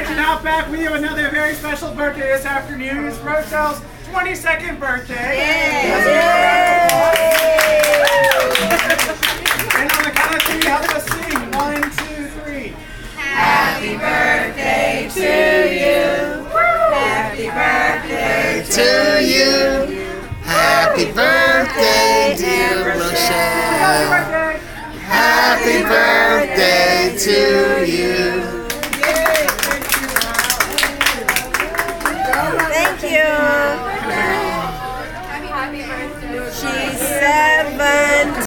Attention Outback, we have another very special birthday this afternoon. It's Rochelle's 22nd birthday. and on the count of three, help us sing. One, two, three. Happy birthday to you. Happy birthday to you. Happy birthday, dear Rochelle. Happy birthday to you. Thank you. Happy, birthday. She's